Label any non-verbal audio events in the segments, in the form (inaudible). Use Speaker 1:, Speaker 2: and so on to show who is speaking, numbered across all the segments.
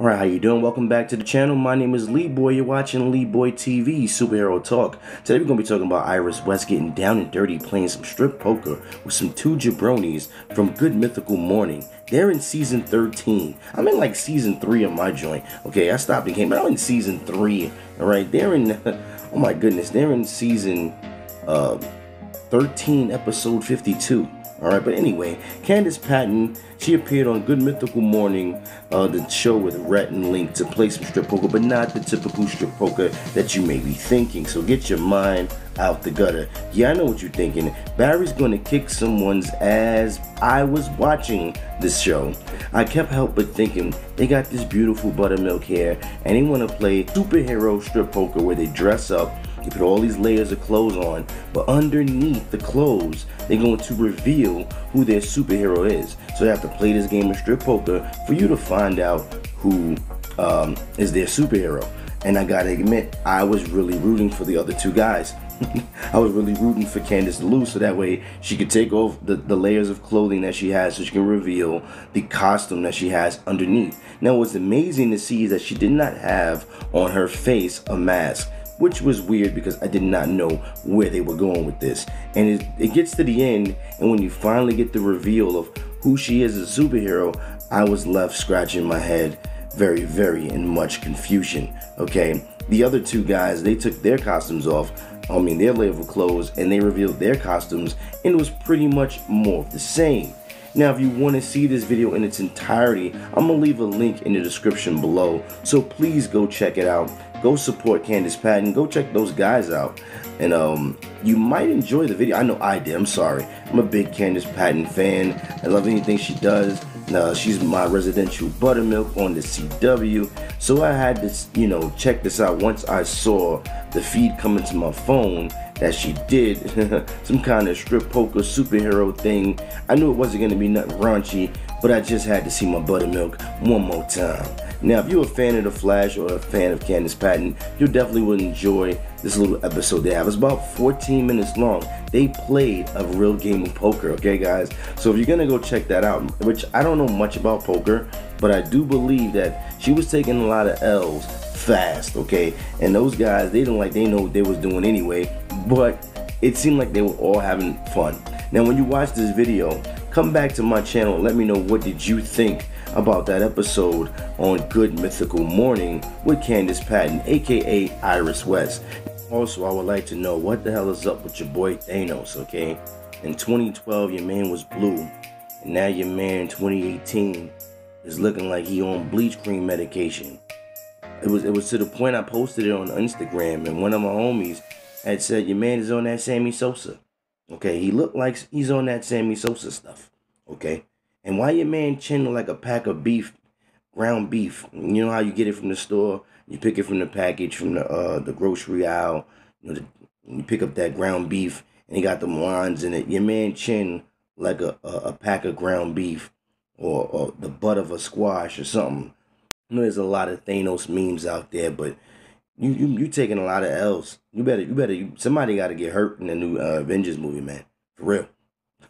Speaker 1: Alright, how you doing? Welcome back to the channel. My name is Lee Boy. You're watching Lee Boy TV, Superhero Talk. Today we're going to be talking about Iris West getting down and dirty playing some strip poker with some two jabronis from Good Mythical Morning. They're in season 13. I'm in like season 3 of my joint. Okay, I stopped and came, but I'm in season 3. Alright, they're in, (laughs) oh my goodness, they're in season uh, 13, episode 52. All right, but anyway, Candice Patton, she appeared on Good Mythical Morning, uh, the show with Rhett and Link to play some strip poker, but not the typical strip poker that you may be thinking. So get your mind out the gutter. Yeah, I know what you're thinking. Barry's gonna kick someone's ass. I was watching this show. I kept help but thinking they got this beautiful buttermilk hair and they wanna play superhero strip poker where they dress up you put all these layers of clothes on, but underneath the clothes, they're going to reveal who their superhero is. So they have to play this game of strip poker for you to find out who um, is their superhero. And I gotta admit, I was really rooting for the other two guys. (laughs) I was really rooting for Candice to lose so that way she could take off the, the layers of clothing that she has so she can reveal the costume that she has underneath. Now, what's amazing to see is that she did not have on her face a mask which was weird because I did not know where they were going with this. And it, it gets to the end, and when you finally get the reveal of who she is as a superhero, I was left scratching my head very, very in much confusion. Okay, the other two guys, they took their costumes off. I mean, their of clothes, and they revealed their costumes, and it was pretty much more of the same. Now, if you want to see this video in its entirety, I'm going to leave a link in the description below, so please go check it out. Go support Candice Patton. Go check those guys out. And um, you might enjoy the video. I know I did. I'm sorry. I'm a big Candice Patton fan. I love anything she does. Uh, she's my residential buttermilk on the CW. So I had to, you know, check this out once I saw the feed coming to my phone that she did (laughs) some kind of strip poker superhero thing. I knew it wasn't going to be nothing raunchy, but I just had to see my buttermilk one more time. Now, if you're a fan of The Flash or a fan of Candice Patton, you definitely would enjoy this little episode they have. It's about 14 minutes long. They played a real game of poker, okay, guys? So if you're gonna go check that out, which I don't know much about poker, but I do believe that she was taking a lot of L's fast, okay? And those guys, they don't like they know what they was doing anyway, but it seemed like they were all having fun. Now, when you watch this video, come back to my channel and let me know what did you think about that episode on Good Mythical Morning with Candice Patton, aka Iris West. Also, I would like to know what the hell is up with your boy Thanos, okay? In 2012, your man was blue, and now your man in 2018 is looking like he on bleach cream medication. It was it was to the point I posted it on Instagram, and one of my homies had said your man is on that Sammy Sosa. Okay, he looked like he's on that Sammy Sosa stuff. Okay, and why your man chin like a pack of beef, ground beef? You know how you get it from the store? You pick it from the package from the uh the grocery aisle. You know, the, you pick up that ground beef and he got the lines in it. Your man chin like a, a, a pack of ground beef or, or the butt of a squash or something. Know there's a lot of Thanos memes out there, but you you you taking a lot of L's. You better you better you, somebody got to get hurt in the new uh, Avengers movie, man. For real.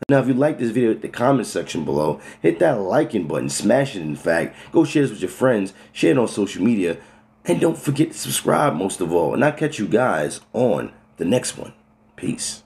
Speaker 1: Now, if you like this video, hit the comment section below. Hit that liking button. Smash it, in fact. Go share this with your friends. Share it on social media. And don't forget to subscribe, most of all. And I'll catch you guys on the next one. Peace.